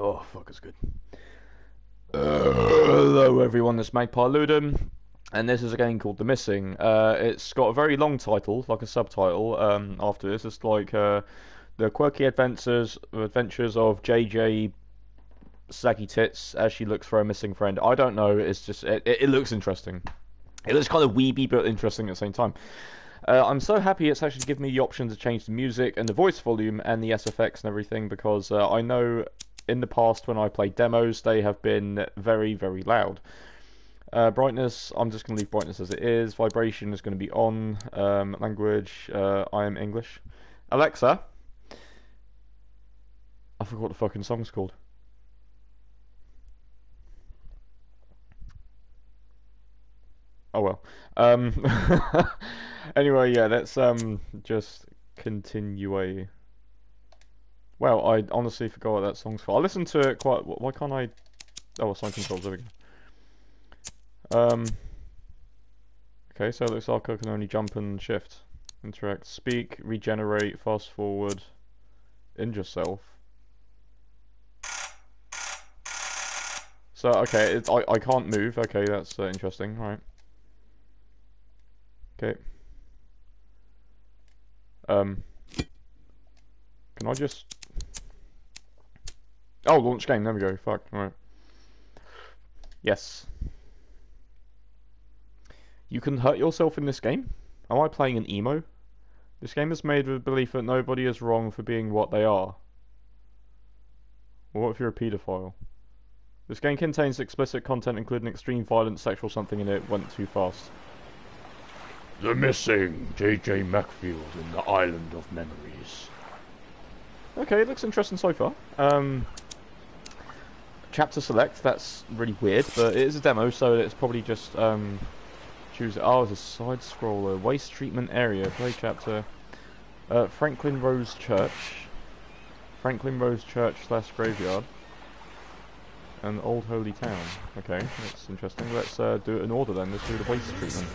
Oh, fuck, it's good. hello, everyone. This is Magpie Ludum, and this is a game called The Missing. Uh, it's got a very long title, like a subtitle. Um, after this, it's like uh, the quirky adventures adventures of JJ Saggy Tits as she looks for a missing friend. I don't know. It's just it, it, it looks interesting. It looks kind of weeby, but interesting at the same time. Uh, I'm so happy it's actually given me the option to change the music and the voice volume and the SFX and everything because uh, I know in the past when I played demos they have been very, very loud. Uh, brightness, I'm just going to leave brightness as it is. Vibration is going to be on. Um, language, uh, I am English. Alexa, I forgot what the fucking song's called. Oh well. Um, anyway, yeah, let's um just continue. Well, I honestly forgot what that song's for. I listened to it quite. Why can't I? Oh, song controls. There we go. Um. Okay, so it looks like I can only jump and shift, interact, speak, regenerate, fast forward, injure self. So okay, I I can't move. Okay, that's uh, interesting. Right. Okay. Um. Can I just... Oh, launch game, there we go, fuck, alright. Yes. You can hurt yourself in this game? Am I playing an emo? This game is made with the belief that nobody is wrong for being what they are. what if you're a paedophile? This game contains explicit content including extreme violence, sexual something in it went too fast. The Missing, J.J. Macfield in the Island of Memories. Okay, it looks interesting so far. Um, chapter select, that's really weird, but it is a demo, so it's probably just um, choose. Oh, it's a side scroller. Waste treatment area. Play chapter. Uh, Franklin Rose Church. Franklin Rose Church slash graveyard. And Old Holy Town. Okay, that's interesting. Let's uh, do it in order then. Let's do the waste treatment.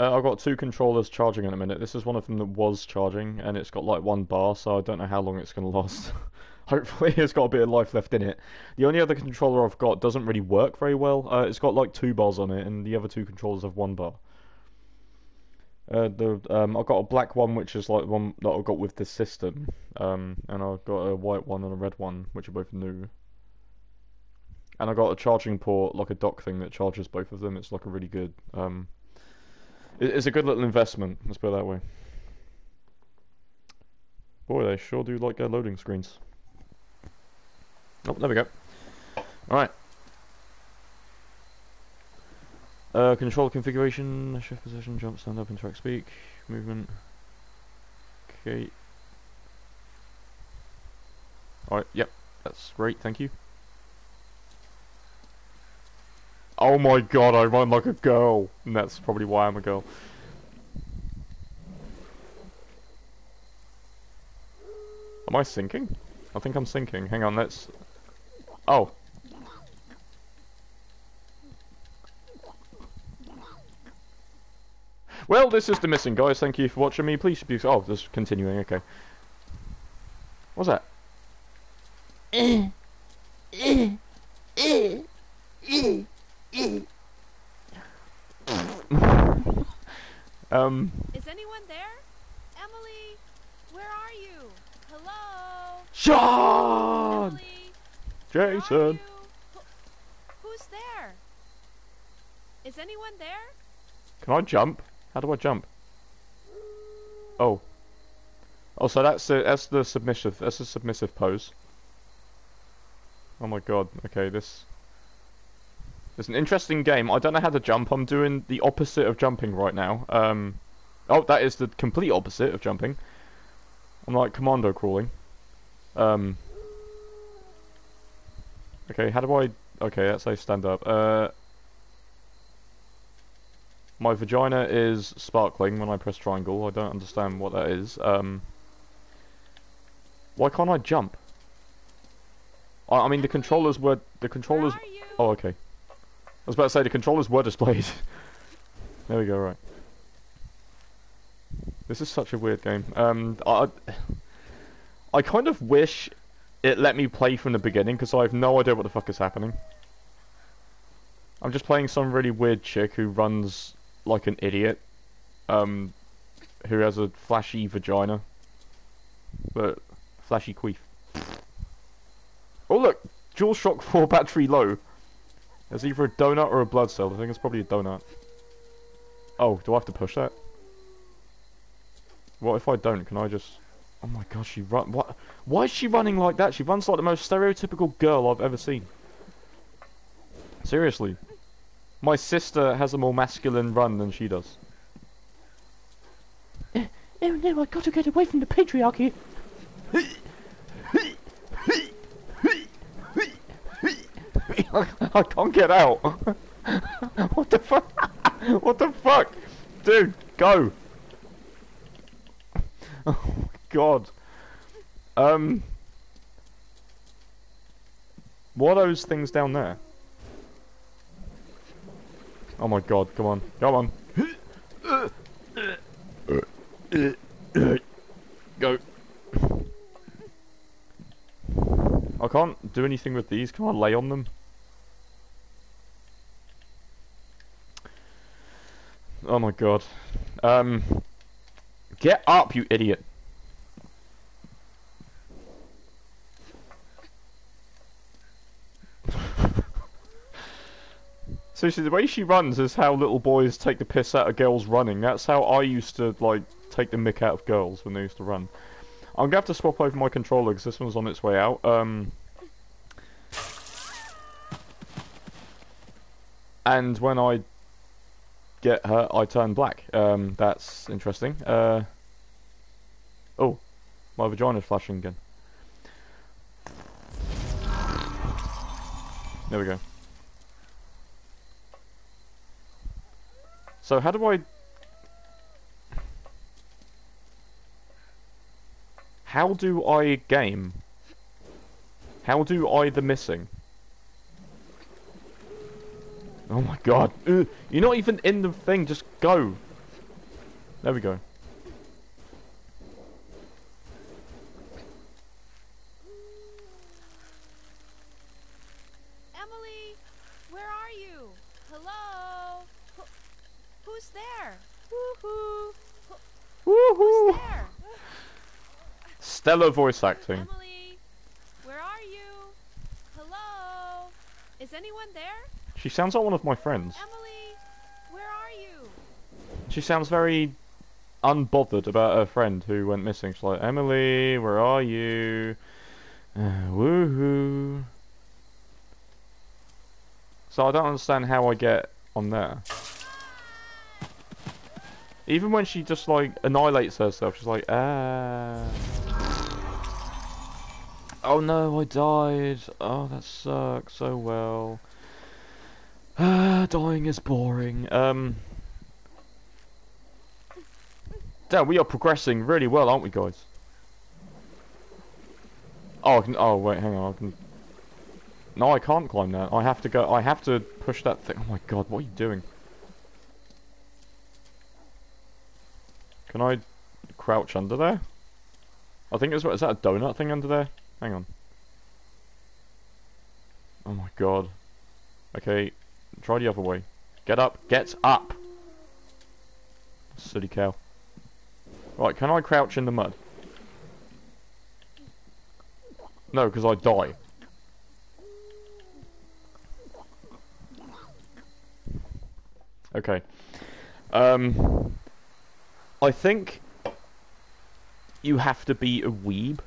Uh, I've got two controllers charging in a minute. This is one of them that was charging, and it's got like one bar, so I don't know how long it's going to last. Hopefully it's got a bit of life left in it. The only other controller I've got doesn't really work very well. Uh, it's got like two bars on it, and the other two controllers have one bar. Uh, the um, I've got a black one, which is like one that I've got with the system, um, and I've got a white one and a red one, which are both new. And I got a charging port, like a dock thing that charges both of them. It's like a really good um, it's a good little investment, let's put it that way. Boy, they sure do like their loading screens. Oh, there we go. Alright. Uh, control configuration, shift position, jump, stand up, interact, speak, movement. Okay. Alright, yep, that's great, thank you. Oh my god, I run like a girl. And that's probably why I'm a girl. Am I sinking? I think I'm sinking. Hang on, let's... Oh. Well, this is The Missing, guys. Thank you for watching me. Please be... Oh, just continuing. Okay. What's that? um. Is anyone there? Emily, where are you? Hello. Sean. Emily, Jason. who's there? Is anyone there? Can I jump? How do I jump? Oh. Oh, so that's the, that's the submissive, that's the submissive pose. Oh my god, okay, this... It's an interesting game. I don't know how to jump. I'm doing the opposite of jumping right now. Um, oh, that is the complete opposite of jumping. I'm like commando crawling. Um, okay, how do I... Okay, let's say stand up. Uh, my vagina is sparkling when I press triangle. I don't understand what that is. Um, why can't I jump? I, I mean, the controllers were... The controllers... Oh, okay. I was about to say the controllers were displayed. there we go, right. This is such a weird game. Um, I, I kind of wish it let me play from the beginning because I have no idea what the fuck is happening. I'm just playing some really weird chick who runs like an idiot, um, who has a flashy vagina, but flashy queef. Oh look, dual shock 4 battery low. There's either a donut or a blood cell. I think it's probably a donut. Oh, do I have to push that? What if I don't? Can I just... Oh my god, she run... What? Why is she running like that? She runs like the most stereotypical girl I've ever seen. Seriously. My sister has a more masculine run than she does. Oh no, I gotta get away from the patriarchy. I can't get out. what the fuck? what the fuck? Dude, go. God. Um. What are those things down there? Oh my god, come on. Come on. Go. I can't do anything with these. Can I lay on them? Oh my god. Um. Get up, you idiot. Seriously, the way she runs is how little boys take the piss out of girls running. That's how I used to, like, take the mick out of girls when they used to run. I'm gonna have to swap over my controller because this one's on its way out. Um, and when I get her, I turn black. Um, that's interesting. Uh, oh, my vagina's flashing again. There we go. So how do I... How do I game? How do I the missing? Oh my god. Ugh. You're not even in the thing, just go. There we go. Emily, where are you? Hello? Who, who's there? Woohoo! Woohoo! Stellar voice acting. Emily, where are you? Hello? Is anyone there? She sounds like one of my friends. Emily, where are you? She sounds very unbothered about her friend who went missing. She's like, Emily, where are you? Uh, woohoo. So I don't understand how I get on there. Even when she just like annihilates herself, she's like, ah. Oh no, I died. Oh, that sucks so well. Ah, dying is boring. Um. Damn, we are progressing really well, aren't we, guys? Oh, I can, oh wait, hang on. I can. No, I can't climb that. I have to go. I have to push that thing. Oh my god, what are you doing? Can I crouch under there? I think it's is that a donut thing under there? Hang on. Oh my god. Okay, try the other way. Get up, get up! Silly cow. Right, can I crouch in the mud? No, because I die. Okay. Um, I think you have to be a weeb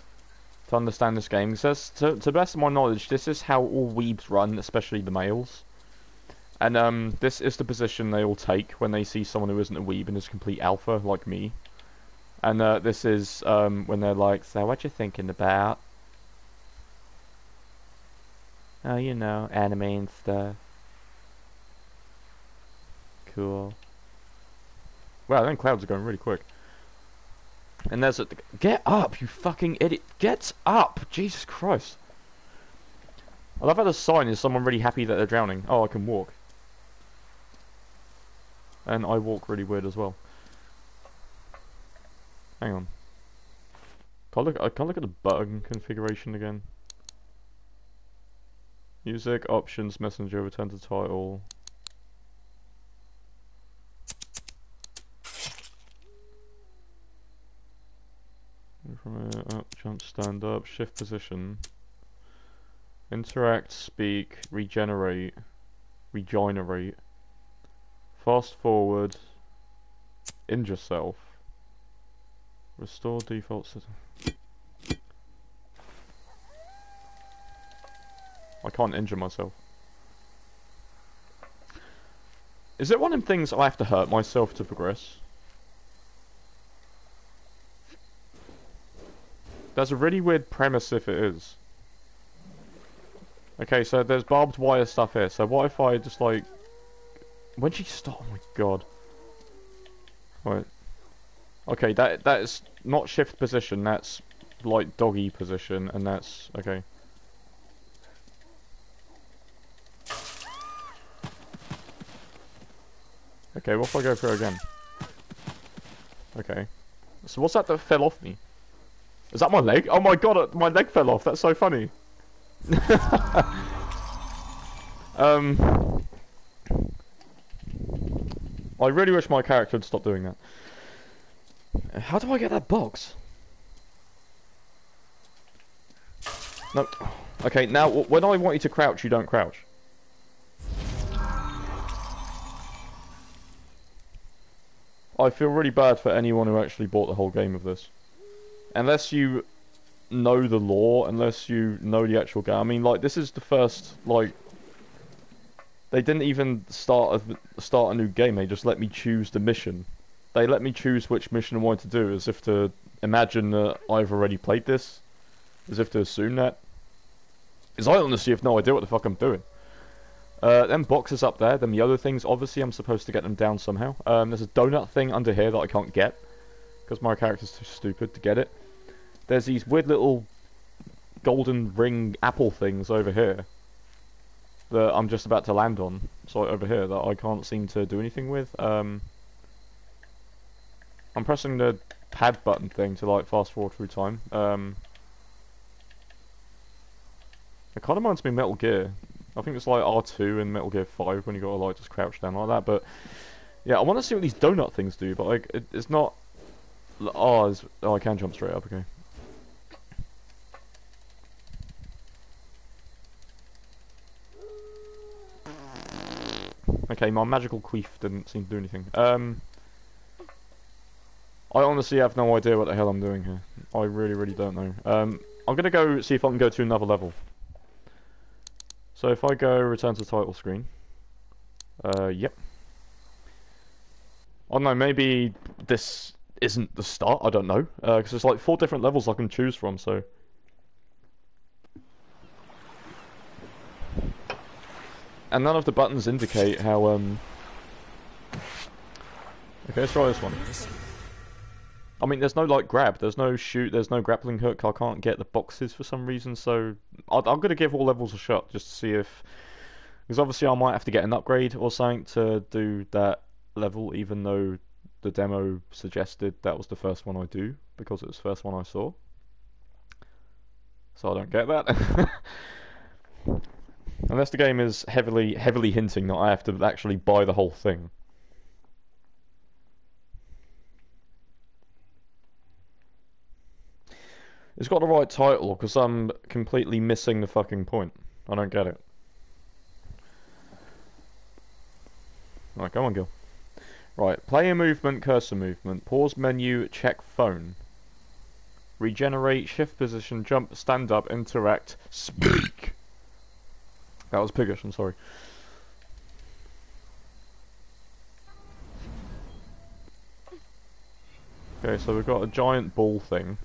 to understand this game. Because to, to the best of my knowledge, this is how all weebs run, especially the males. And um, this is the position they all take when they see someone who isn't a weeb and is complete alpha, like me. And uh, this is um, when they're like, so what you thinking about? Oh, you know, anime and stuff. Cool. Wow, then clouds are going really quick. And there's a... Get up, you fucking idiot. Get up! Jesus Christ. I love how the sign is someone really happy that they're drowning. Oh, I can walk. And I walk really weird as well. Hang on. Can I look? I can look at the button configuration again. Music options, messenger, return to title. From it, up, jump, stand up, shift position. Interact, speak, regenerate, regenerate. Fast forward, injure self. Restore default system. I can't injure myself. Is it one of them things I have to hurt myself to progress? That's a really weird premise if it is. Okay, so there's barbed wire stuff here. So what if I just like... When she stop? Oh my god. Right. Okay, that that is not shift position. That's like doggy position, and that's okay. Okay, what if I go through again? Okay. So what's that that fell off me? Is that my leg? Oh my god, uh, my leg fell off. That's so funny. um, I really wish my character would stop doing that. How do I get that box? No. Okay, now when I want you to crouch, you don't crouch. I feel really bad for anyone who actually bought the whole game of this. Unless you know the lore, unless you know the actual game. I mean, like, this is the first, like... They didn't even start a, start a new game, they just let me choose the mission. They let me choose which mission I wanted to do, as if to imagine that I've already played this. As if to assume that. Because I honestly have no idea what the fuck I'm doing. Uh, them boxes up there, them the other things, obviously I'm supposed to get them down somehow. Um, there's a donut thing under here that I can't get. Because my character's too stupid to get it. There's these weird little golden ring apple things over here. That I'm just about to land on. So over here that I can't seem to do anything with. Um, I'm pressing the pad button thing to like fast forward through time. Um, it kind of reminds me of Metal Gear. I think it's like R2 in Metal Gear 5 when you gotta like just crouch down like that. But yeah, I want to see what these donut things do, but like it, it's not. Oh, it's, oh, I can jump straight up. Okay. Okay, my magical queef didn't seem to do anything. Um, I honestly have no idea what the hell I'm doing here. I really, really don't know. Um, I'm gonna go see if I can go to another level. So if I go return to the title screen, uh, yep. I don't know, maybe this isn't the start, I don't know. Because uh, there's like four different levels I can choose from, so... And none of the buttons indicate how, um... Okay, let's try this one. I mean, there's no, like, grab, there's no shoot, there's no grappling hook, I can't get the boxes for some reason, so... i am to give all levels a shot, just to see if... Because obviously I might have to get an upgrade or something to do that level, even though the demo suggested that was the first one I do, because it was the first one I saw. So I don't get that. Unless the game is heavily, heavily hinting that I have to actually buy the whole thing. It's got the right title, because I'm completely missing the fucking point. I don't get it. Right, go on, Gil. Right, player movement, cursor movement, pause menu, check phone. Regenerate, shift position, jump, stand up, interact, speak. That was piggish, I'm sorry. Okay, so we've got a giant ball thing.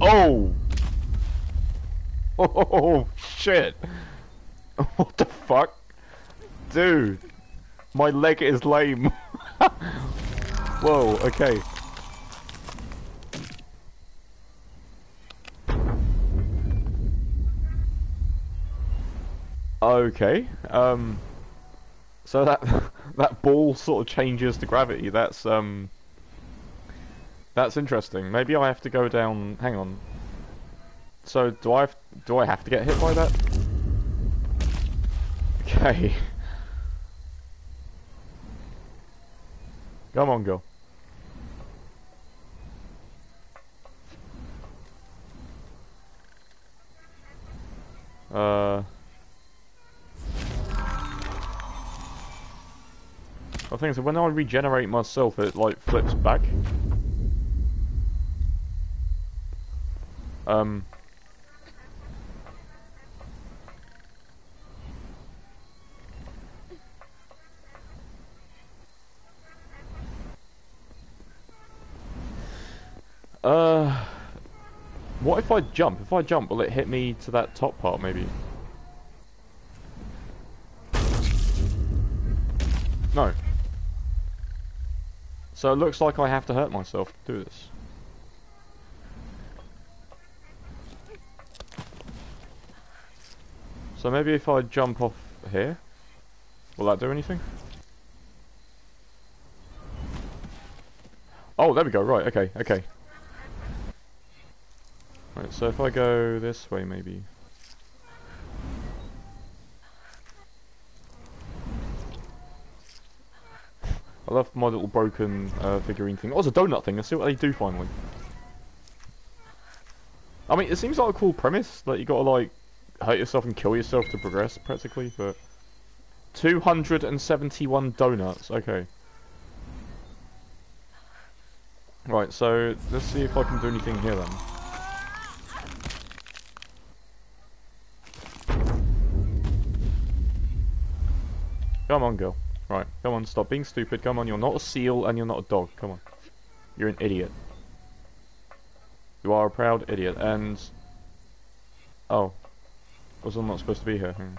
Oh! Oh, shit! What the fuck? Dude! My leg is lame! Whoa, okay. Okay, um... So that that ball sort of changes the gravity, that's, um... That's interesting. Maybe I have to go down. Hang on. So do I have, do I have to get hit by that? Okay. Come on, girl. Uh. I think so. When I regenerate myself, it like flips back. Um. Uh, what if I jump? If I jump, will it hit me to that top part, maybe? No. So it looks like I have to hurt myself to do this. So maybe if I jump off here, will that do anything? Oh, there we go, right, okay, okay. Right, so if I go this way maybe. I love my little broken uh, figurine thing. Oh, it's a donut thing. Let's see what they do finally. I mean, it seems like a cool premise. That you gotta like hurt yourself and kill yourself to progress, practically. But 271 donuts. Okay. Right. So let's see if I can do anything here then. Come on, girl. Right, come on, stop being stupid. Come on, you're not a seal and you're not a dog. Come on. You're an idiot. You are a proud idiot, and... Oh. Was I not supposed to be here? Hmm.